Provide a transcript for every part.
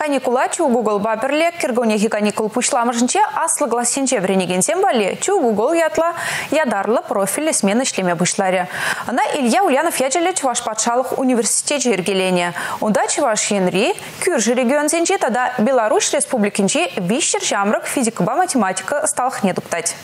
Каникула чу Google баберлек киргонехи каникул пушламышынче аслы гласенче бали чу Google ятла ядарлы профиль смены шлеме бұшларе. Ана Илья Ульянов яджеле Чуваш патшалық университет жергелене. Онда Чуваш енри күржі регион сенче тада Беларусь республикинче бишчер жамрық физика математика сталых не дуптать.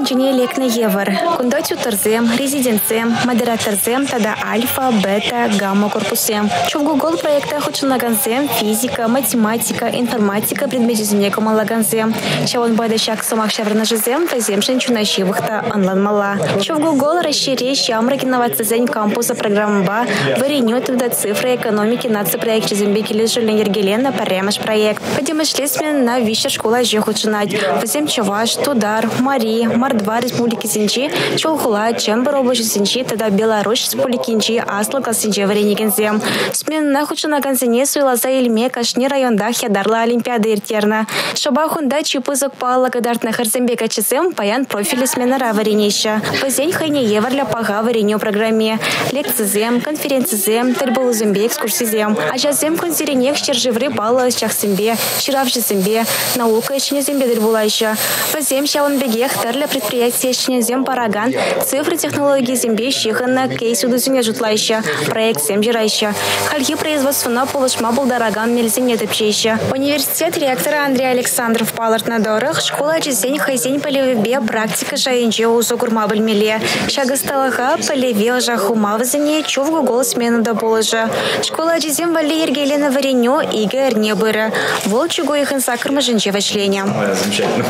Тінчіне лекне евер. Кунда тютерзем, резиденцем, модераторзем, тада альфа, бета, гамма корпусем. Чув Google проекта хучунаганзем, физика, математика, информатика предметизме камалаганзем. Чавон байда шак самах шаврнажызем, тазем шенчунащивыхта онлайн мала. Чув Google расшири шамрак инновацизень кампуса программа вареню туда цифры экономики наци проект чизембеки лежулен ергелена паремаш проект. Подемышлесмен на вища школа жехучунать. Возем чаваш, тудар, Мари, Мар-2 Республики Синчи, Чолхула, Чембер области Синчи, тогда Беларусь Республики Инчи, Асло Касинчи Варенигензем. Смен нахучу на концене суйласа Ильме, Кашни районда Хядарла Олимпиада Иртерна. Шоба хунда чипузок пала кадарт на Харзембека Чесем, паян профили сменара варенища. Позень хайне еварля пага варенью программе. Лекцизем, конференцизем, тельболузембе, экскурсизем. А жазем консеренех чержевры пала чахсембе, чиравшизембе, наука ичнезембе дельбулайша. Позем шалан бегех тәрлі предприятие зем параган, цифры технологии зембе шиханна кейс удузине жутлайща, проект сем жирайща. Хальхи производствена полышма булдараган мельзине тепчейща. Университет ректора Андрей Александров паларт на дорах, школа чизень хайзень полевебе практика жайынче узу курма бельмеле. Шагысталаха полеве жахума вазыне чув гугол смену да положа. Школа чизень вали ергелена вареню ига эрне быры. Волчугу их инсакрма жинче вачления. Замечательно.